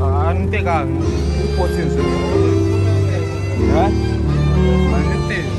Ah, não tem gás. Não pode ser isso. É? Mas não tem.